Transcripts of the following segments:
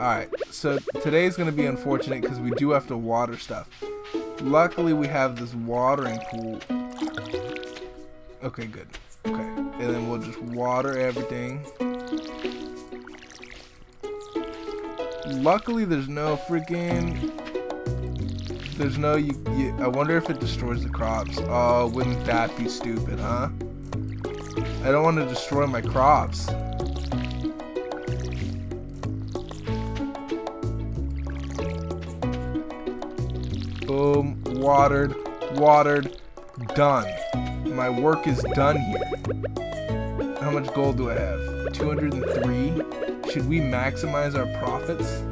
Alright, so today's going to be unfortunate because we do have to water stuff. Luckily, we have this watering pool. Okay, good. Okay, and then we'll just water everything. Luckily, there's no freaking... There's no... You, you, I wonder if it destroys the crops. Oh, wouldn't that be stupid, huh? I don't want to destroy my crops. Watered. Watered. Done. My work is done here. How much gold do I have? 203. Should we maximize our profits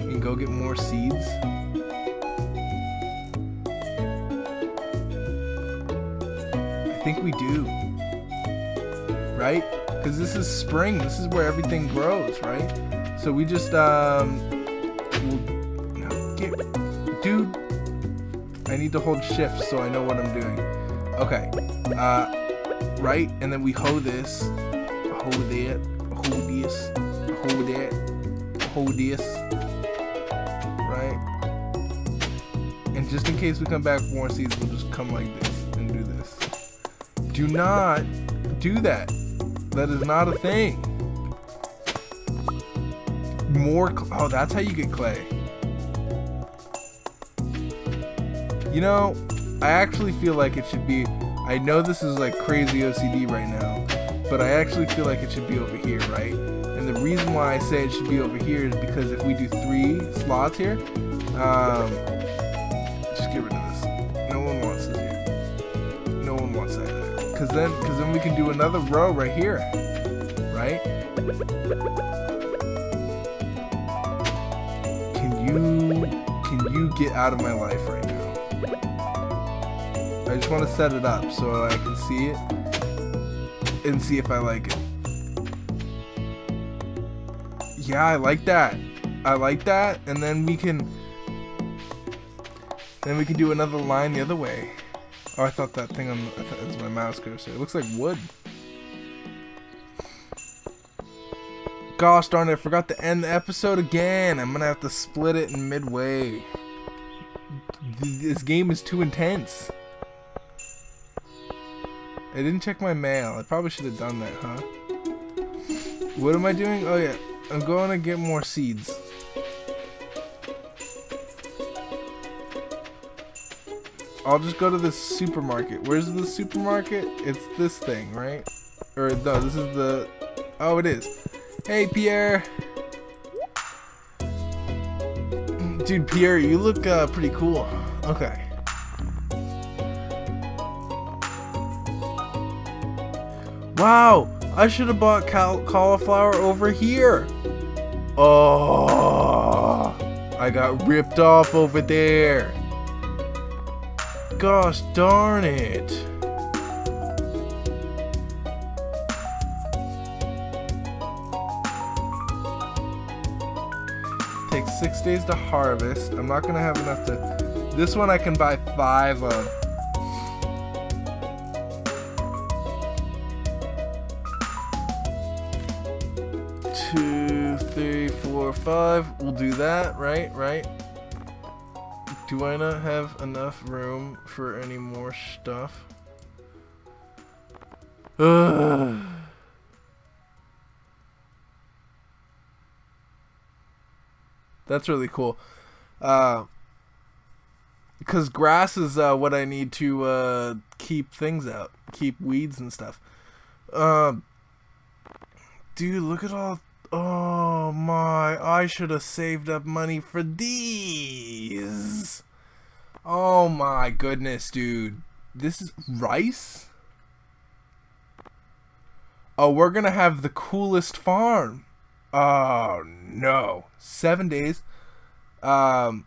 and go get more seeds? I think we do. Right? Because this is spring. This is where everything grows, right? So we just, um, we'll, no, get, I need to hold shift so I know what I'm doing. Okay. Uh, right? And then we hoe this. Hoe that. Hoe this. Hoe that. Hoe this. Right? And just in case we come back with more seeds, we'll just come like this and do this. Do not do that. That is not a thing. More. Oh, that's how you get clay. You know, I actually feel like it should be. I know this is like crazy OCD right now, but I actually feel like it should be over here, right? And the reason why I say it should be over here is because if we do three slots here, um, just get rid of this. No one wants this here. No one wants that. Cause then, cause then we can do another row right here, right? Can you, can you get out of my life right now? Just want to set it up so I can see it and see if I like it. Yeah, I like that. I like that, and then we can then we can do another line the other way. Oh, I thought that thing on it was my mouse cursor. It looks like wood. Gosh darn it, I forgot to end the episode again. I'm gonna have to split it in midway. This game is too intense. I didn't check my mail. I probably should have done that, huh? What am I doing? Oh yeah, I'm going to get more seeds. I'll just go to the supermarket. Where's the supermarket? It's this thing, right? Or no, this is the... Oh, it is. Hey, Pierre. Dude, Pierre, you look uh, pretty cool. Okay. Wow, I should have bought cauliflower over here. Oh, I got ripped off over there. Gosh darn it. Takes six days to harvest. I'm not gonna have enough to. This one I can buy five of. Two, three, four, five. We'll do that, right? Right? Do I not have enough room for any more stuff? Ugh. That's really cool. Uh, because grass is uh, what I need to uh, keep things out, keep weeds and stuff. Um, dude, look at all. Oh my! I should have saved up money for these. Oh my goodness, dude! This is rice. Oh, we're gonna have the coolest farm. Oh no! Seven days. Um.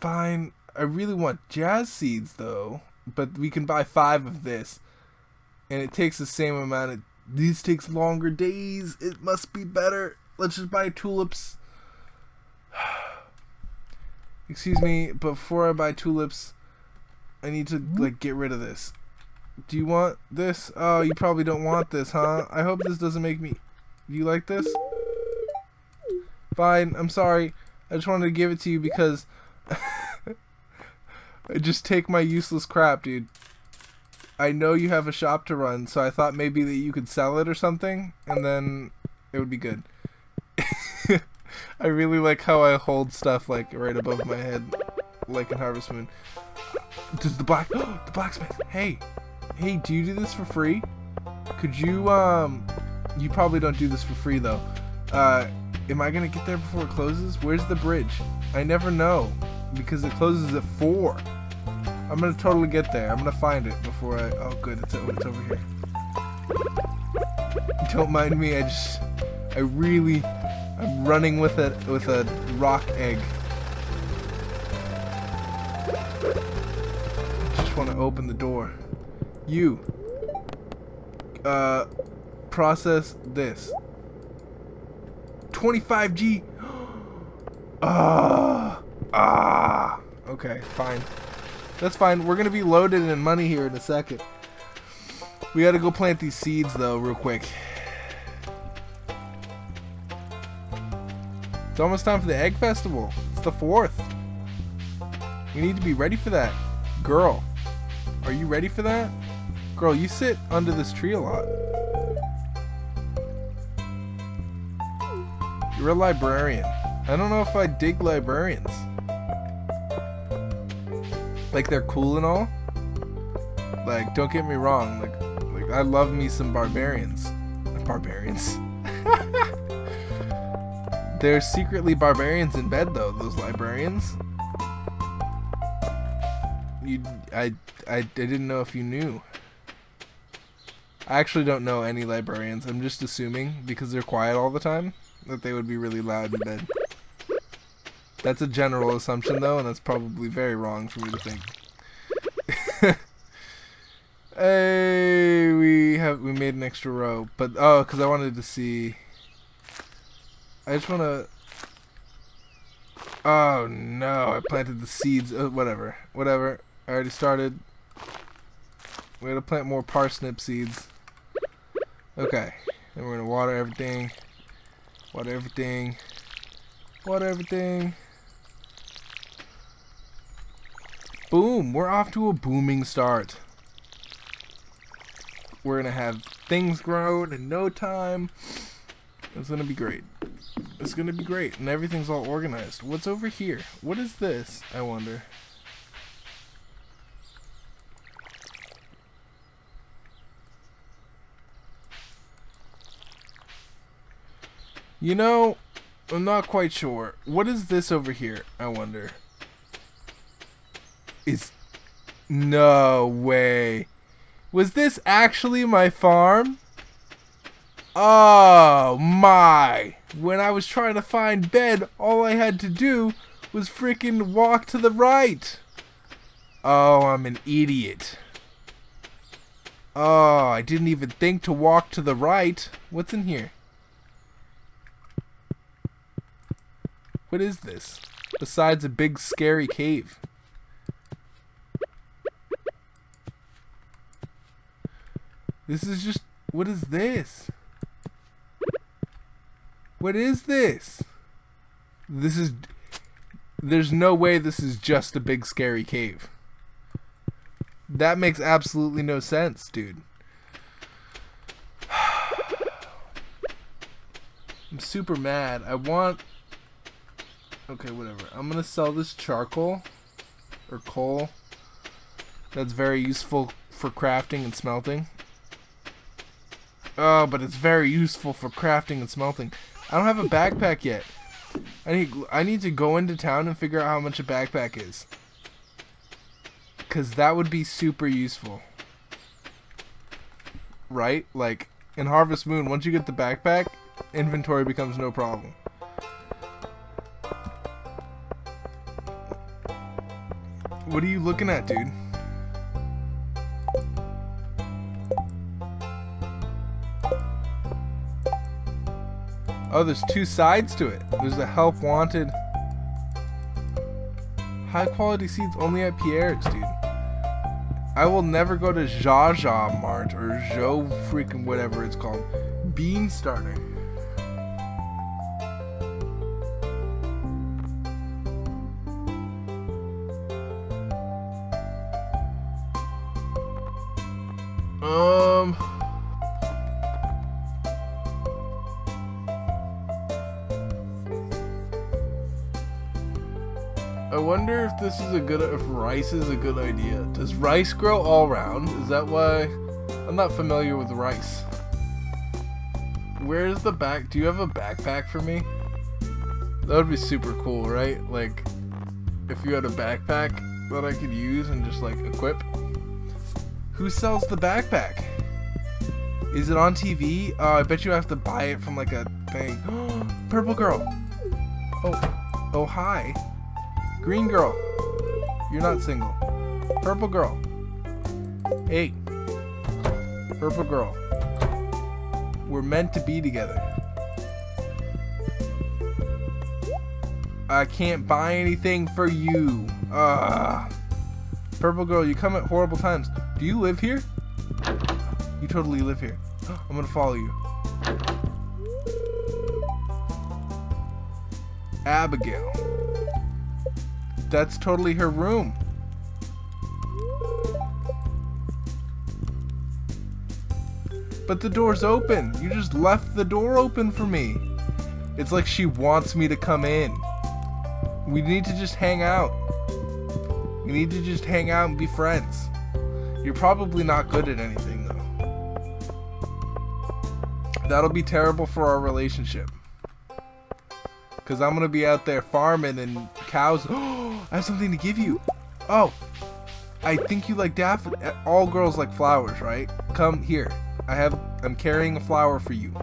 Fine. I really want jazz seeds though, but we can buy five of this, and it takes the same amount of. These takes longer days. It must be better. Let's just buy tulips. Excuse me, before I buy tulips, I need to like get rid of this. Do you want this? Oh, you probably don't want this, huh? I hope this doesn't make me you like this? Fine, I'm sorry. I just wanted to give it to you because I just take my useless crap, dude. I know you have a shop to run, so I thought maybe that you could sell it or something, and then it would be good. I really like how I hold stuff like right above my head, like in Harvest Moon. Does the black the blacksmith? Hey, hey, do you do this for free? Could you um? You probably don't do this for free though. Uh, am I gonna get there before it closes? Where's the bridge? I never know because it closes at four. I'm gonna totally get there. I'm gonna find it before I. Oh, good, it's over. It's over here. Don't mind me. I just, I really, I'm running with it with a rock egg. Just want to open the door. You. Uh, process this. 25G. Ah. ah. Okay, fine. That's fine. We're gonna be loaded in money here in a second. We gotta go plant these seeds though, real quick. It's almost time for the egg festival. It's the fourth. We need to be ready for that. Girl, are you ready for that? Girl, you sit under this tree a lot. You're a librarian. I don't know if I dig librarians. Like they're cool and all. Like, don't get me wrong. Like, like I love me some barbarians. Barbarians. they're secretly barbarians in bed though. Those librarians. You, I, I, I didn't know if you knew. I actually don't know any librarians. I'm just assuming because they're quiet all the time that they would be really loud in bed. That's a general assumption though, and that's probably very wrong for me to think. hey, we have we made an extra row, but oh, because I wanted to see. I just want to. Oh no! I planted the seeds. Uh, whatever, whatever. I already started. We gotta plant more parsnip seeds. Okay, and we're gonna water everything. Water everything. Water everything. Boom! We're off to a booming start. We're gonna have things grown in no time. It's gonna be great. It's gonna be great, and everything's all organized. What's over here? What is this, I wonder? You know, I'm not quite sure. What is this over here, I wonder? Is no way. Was this actually my farm? Oh my. When I was trying to find bed, all I had to do was freaking walk to the right. Oh, I'm an idiot. Oh, I didn't even think to walk to the right. What's in here? What is this? Besides a big scary cave. This is just... What is this? What is this? This is... There's no way this is just a big scary cave. That makes absolutely no sense, dude. I'm super mad. I want... Okay, whatever. I'm gonna sell this charcoal. Or coal. That's very useful for crafting and smelting. Oh, but it's very useful for crafting and smelting. I don't have a backpack yet. I need I need to go into town and figure out how much a backpack is. Cause that would be super useful. Right? Like in Harvest Moon, once you get the backpack, inventory becomes no problem. What are you looking at, dude? Oh, there's two sides to it. There's the help wanted. High quality seeds only at Pierre's, dude. I will never go to JojaMart or Jo freaking whatever it's called. Bean starter. Um. Wonder if this is a good if rice is a good idea. Does rice grow all around? Is that why I'm not familiar with rice? Where's the back? Do you have a backpack for me? That would be super cool, right? Like if you had a backpack that I could use and just like equip. Who sells the backpack? Is it on TV? Oh, uh, I bet you have to buy it from like a thing. Purple girl. Oh, oh hi. Green girl. You're not single. Purple girl. eight. Purple girl. We're meant to be together. I can't buy anything for you. Ah. Purple girl, you come at horrible times. Do you live here? You totally live here. I'm gonna follow you. Abigail. That's totally her room. But the door's open. You just left the door open for me. It's like she wants me to come in. We need to just hang out. We need to just hang out and be friends. You're probably not good at anything, though. That'll be terrible for our relationship. Because I'm going to be out there farming and cows. I have something to give you. Oh, I think you like daffodils. Uh, all girls like flowers, right? Come here. I have, I'm carrying a flower for you.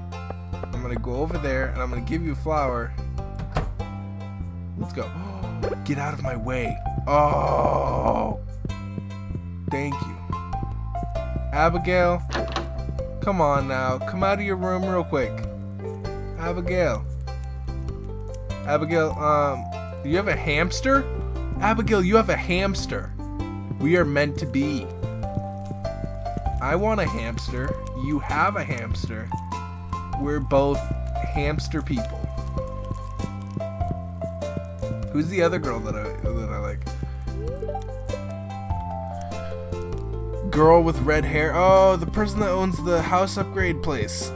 I'm going to go over there and I'm going to give you a flower. Let's go. Get out of my way. Oh. Thank you. Abigail. Come on now. Come out of your room real quick. Abigail. Abigail, um, you have a hamster? Abigail, you have a hamster. We are meant to be. I want a hamster. You have a hamster. We're both hamster people. Who's the other girl that I that I like? Girl with red hair. Oh, the person that owns the house upgrade place.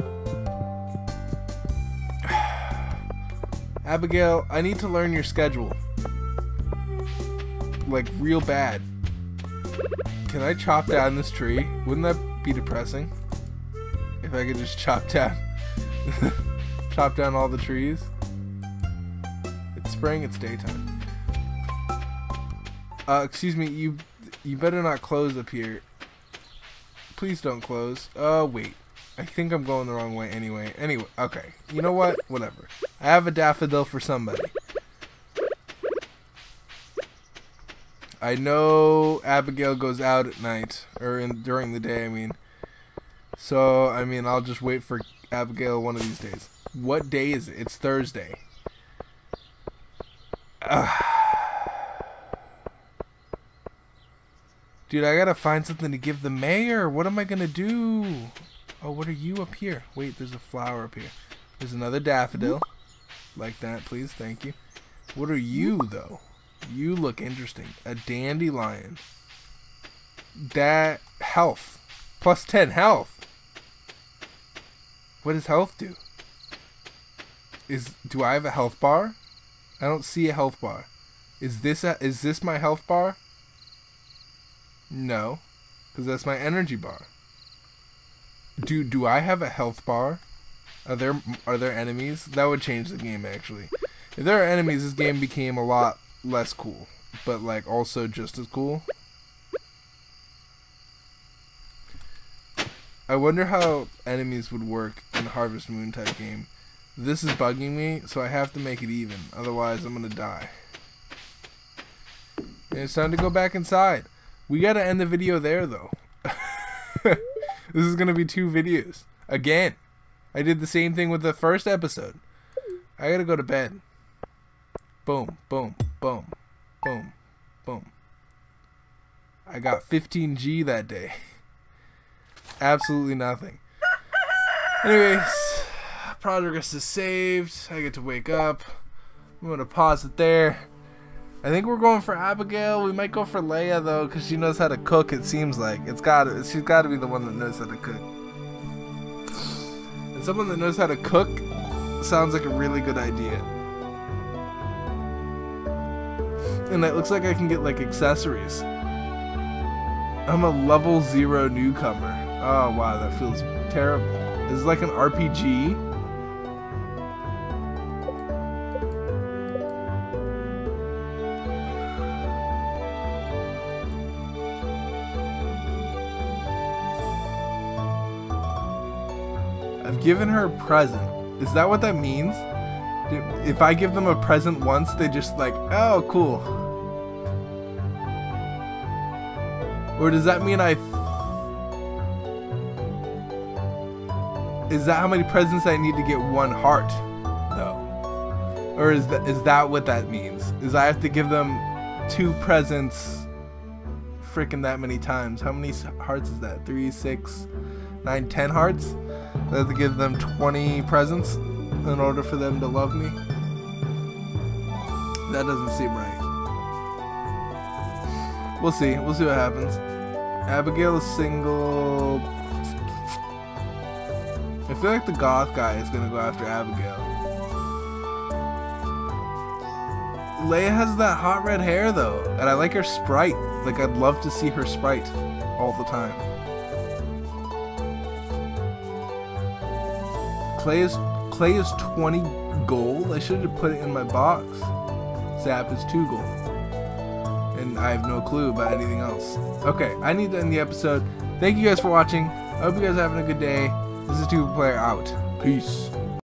Abigail, I need to learn your schedule. Like real bad. Can I chop down this tree? Wouldn't that be depressing? If I could just chop down chop down all the trees It's spring, it's daytime. Uh, excuse me, you you better not close up here. Please don't close. Uh, wait. I think I'm going the wrong way anyway. Anyway, okay. You know what? Whatever. I have a daffodil for somebody. I know Abigail goes out at night, or in, during the day, I mean. So, I mean, I'll just wait for Abigail one of these days. What day is it? It's Thursday. Dude, I gotta find something to give the mayor. What am I gonna do? Oh, what are you up here? Wait, there's a flower up here. There's another daffodil. Like that, please. Thank you. What are you, though? You look interesting. A dandelion. That health. Plus 10 health. What does health do? Is do I have a health bar? I don't see a health bar. Is this a, is this my health bar? No, because that's my energy bar. Do do I have a health bar? Are there are there enemies? That would change the game actually. If there are enemies, this game became a lot less cool, but like also just as cool. I wonder how enemies would work in a Harvest Moon type game. This is bugging me, so I have to make it even. Otherwise, I'm gonna die. And it's time to go back inside. We gotta end the video there, though. This is gonna be two videos. Again. I did the same thing with the first episode. I gotta go to bed. Boom, boom, boom, boom, boom. I got 15G that day. Absolutely nothing. Anyways progress is saved. I get to wake up. I'm gonna pause it there. I think we're going for Abigail. We might go for Leah though, because she knows how to cook. It seems like it's got. She's got to be the one that knows how to cook. And someone that knows how to cook sounds like a really good idea. And it looks like I can get like accessories. I'm a level zero newcomer. Oh wow, that feels terrible. This is like an RPG. Given her a present. Is that what that means? If I give them a present once, they just like, oh, cool. Or does that mean I... Is that how many presents I need to get one heart? though? Or is that is that what that means? Is I have to give them two presents freaking that many times? How many hearts is that? Three, six, nine, ten hearts? I have to give them 20 presents in order for them to love me? That doesn't seem right. We'll see. We'll see what happens. Abigail is single. I feel like the goth guy is gonna go after Abigail. Leah has that hot red hair though, and I like her sprite. Like I'd love to see her sprite all the time. Clay is Clay is 20 gold. I should have put it in my box. Sap is 2 gold. And I have no clue about anything else. Okay, I need to end the episode. Thank you guys for watching. I hope you guys are having a good day. This is Tuba Player out. Peace.